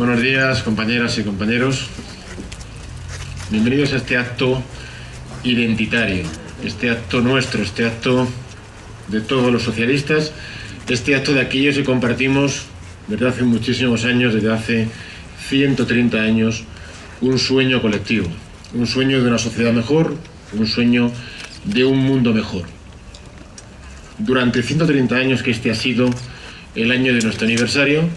Buenos días, compañeras y compañeros. Bienvenidos a este acto identitario, este acto nuestro, este acto de todos los socialistas, este acto de aquellos que compartimos desde hace muchísimos años, desde hace 130 años, un sueño colectivo, un sueño de una sociedad mejor, un sueño de un mundo mejor. Durante 130 años que este ha sido el año de nuestro aniversario,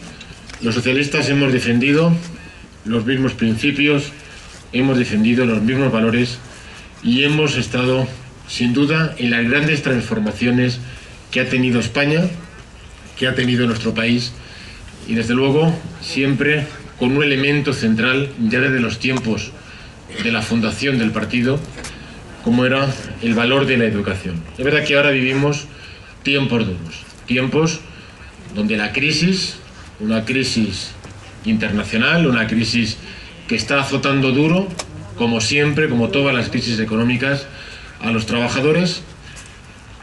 los socialistas hemos defendido los mismos principios, hemos defendido los mismos valores y hemos estado, sin duda, en las grandes transformaciones que ha tenido España, que ha tenido nuestro país y, desde luego, siempre con un elemento central ya desde los tiempos de la fundación del partido, como era el valor de la educación. Es verdad que ahora vivimos tiempos duros, tiempos donde la crisis, una crisis internacional, una crisis que está azotando duro, como siempre, como todas las crisis económicas, a los trabajadores,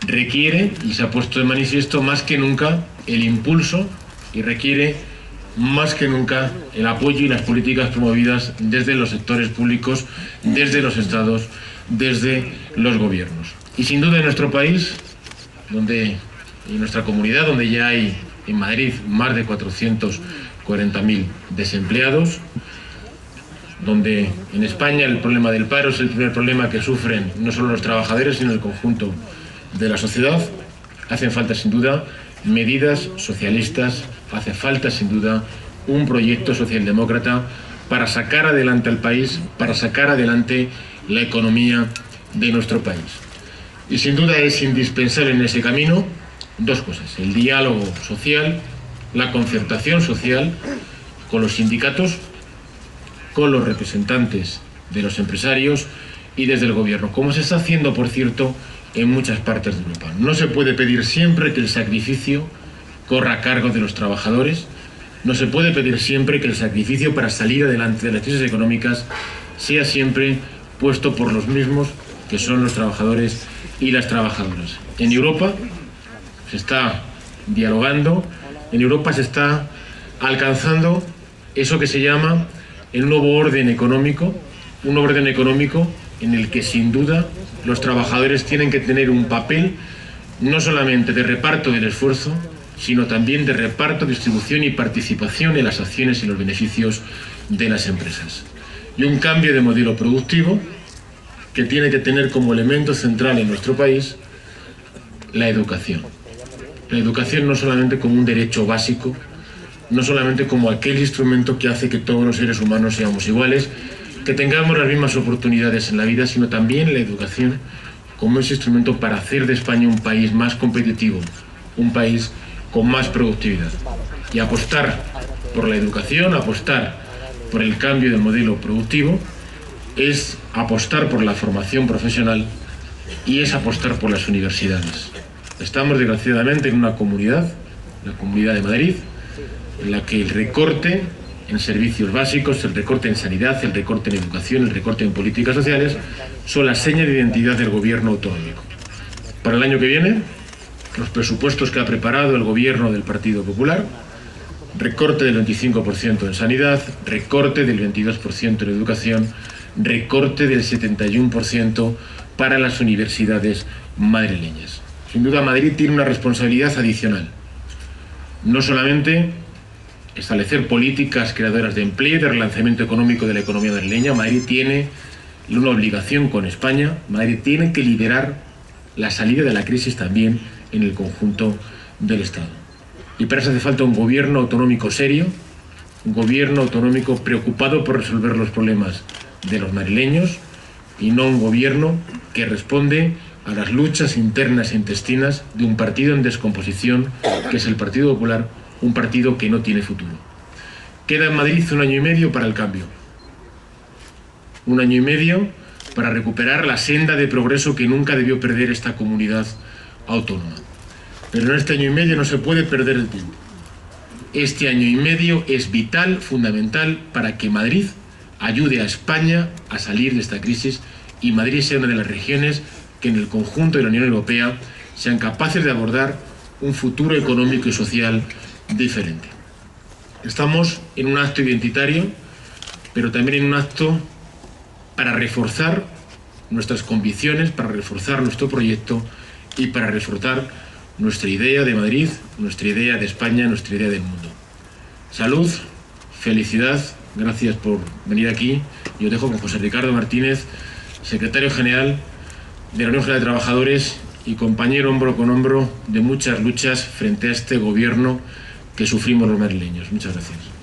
requiere, y se ha puesto de manifiesto más que nunca, el impulso y requiere más que nunca el apoyo y las políticas promovidas desde los sectores públicos, desde los estados, desde los gobiernos. Y sin duda en nuestro país, donde en nuestra comunidad, donde ya hay en Madrid más de 440.000 desempleados, donde en España el problema del paro es el primer problema que sufren no solo los trabajadores, sino el conjunto de la sociedad, hacen falta sin duda medidas socialistas, hace falta sin duda un proyecto socialdemócrata para sacar adelante al país, para sacar adelante la economía de nuestro país. Y sin duda es indispensable en ese camino dos cosas, el diálogo social, la concertación social con los sindicatos, con los representantes de los empresarios y desde el gobierno, como se está haciendo, por cierto, en muchas partes de Europa. No se puede pedir siempre que el sacrificio corra a cargo de los trabajadores, no se puede pedir siempre que el sacrificio para salir adelante de las crisis económicas sea siempre puesto por los mismos que son los trabajadores y las trabajadoras. En Europa se está dialogando, en Europa se está alcanzando eso que se llama el nuevo orden económico, un orden económico en el que sin duda los trabajadores tienen que tener un papel no solamente de reparto del esfuerzo, sino también de reparto, distribución y participación en las acciones y los beneficios de las empresas. Y un cambio de modelo productivo que tiene que tener como elemento central en nuestro país la educación. La educación no solamente como un derecho básico, no solamente como aquel instrumento que hace que todos los seres humanos seamos iguales, que tengamos las mismas oportunidades en la vida, sino también la educación como ese instrumento para hacer de España un país más competitivo, un país con más productividad. Y apostar por la educación, apostar por el cambio de modelo productivo, es apostar por la formación profesional y es apostar por las universidades. Estamos desgraciadamente en una comunidad, la Comunidad de Madrid, en la que el recorte en servicios básicos, el recorte en sanidad, el recorte en educación, el recorte en políticas sociales, son la seña de identidad del gobierno autonómico. Para el año que viene, los presupuestos que ha preparado el gobierno del Partido Popular, recorte del 25% en sanidad, recorte del 22% en educación, recorte del 71% para las universidades madrileñas. Sin duda Madrid tiene una responsabilidad adicional. No solamente establecer políticas creadoras de empleo y de relanzamiento económico de la economía madrileña, Madrid tiene una obligación con España, Madrid tiene que liderar la salida de la crisis también en el conjunto del Estado. Y para eso hace falta un gobierno autonómico serio, un gobierno autonómico preocupado por resolver los problemas de los madrileños y no un gobierno que responde a las luchas internas e intestinas de un partido en descomposición, que es el Partido Popular, un partido que no tiene futuro. Queda en Madrid un año y medio para el cambio. Un año y medio para recuperar la senda de progreso que nunca debió perder esta comunidad autónoma. Pero en este año y medio no se puede perder el tiempo. Este año y medio es vital, fundamental, para que Madrid ayude a España a salir de esta crisis y Madrid sea una de las regiones que en el conjunto de la Unión Europea sean capaces de abordar un futuro económico y social diferente. Estamos en un acto identitario, pero también en un acto para reforzar nuestras convicciones, para reforzar nuestro proyecto y para reforzar nuestra idea de Madrid, nuestra idea de España, nuestra idea del mundo. Salud, felicidad, gracias por venir aquí. Yo dejo con José Ricardo Martínez, secretario general de la Unión de Trabajadores y compañero hombro con hombro de muchas luchas frente a este gobierno que sufrimos los madrileños. Muchas gracias.